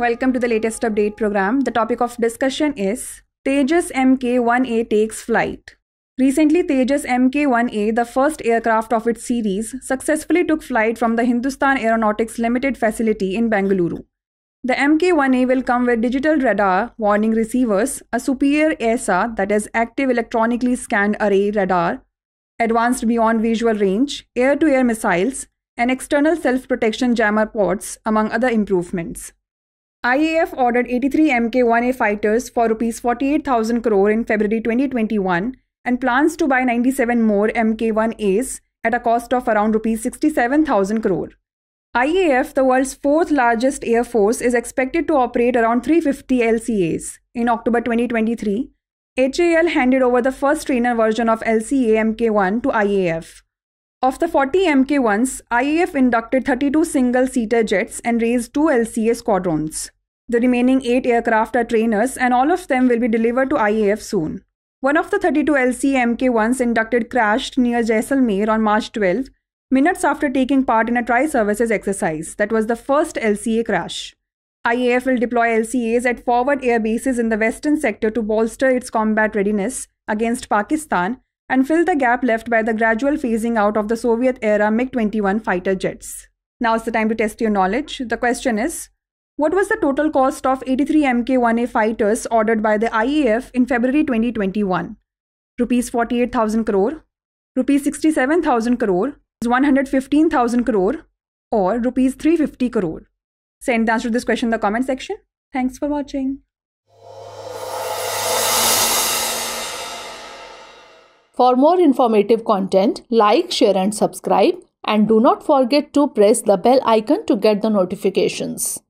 Welcome to the latest update program. The topic of discussion is Tejas Mk1A takes flight. Recently, Tejas Mk1A, the first aircraft of its series, successfully took flight from the Hindustan Aeronautics Limited facility in Bengaluru. The Mk1A will come with digital radar warning receivers, a superior AESA that is active electronically scanned array radar, advanced beyond visual range, air to air missiles, and external self protection jammer pods, among other improvements. IAF ordered 83 Mk1A fighters for Rs 48,000 crore in February 2021 and plans to buy 97 more Mk1As at a cost of around Rs 67,000 crore. IAF, the world's fourth largest air force, is expected to operate around 350 LCAs. In October 2023, HAL handed over the first trainer version of LCA Mk1 to IAF. Of the 40 Mk1s, IAF inducted 32 single seater jets and raised two LCA squadrons. The remaining 8 aircraft are trainers, and all of them will be delivered to IAF soon. One of the 32 LCA Mk1s inducted crashed near Jaisalmer on March 12 minutes after taking part in a tri services exercise that was the first LCA crash. IAF will deploy LCAs at forward air bases in the western sector to bolster its combat readiness against Pakistan and fill the gap left by the gradual phasing out of the Soviet era MiG 21 fighter jets. Now is the time to test your knowledge. The question is What was the total cost of 83 Mk 1A fighters ordered by the IAF in February 2021? Rupees 48,000 crore, rupees 67,000 crore, 115,000 crore or rupees 350 crore? Send the answer to this question in the comment section. Thanks for watching. For more informative content, like, share and subscribe and do not forget to press the bell icon to get the notifications.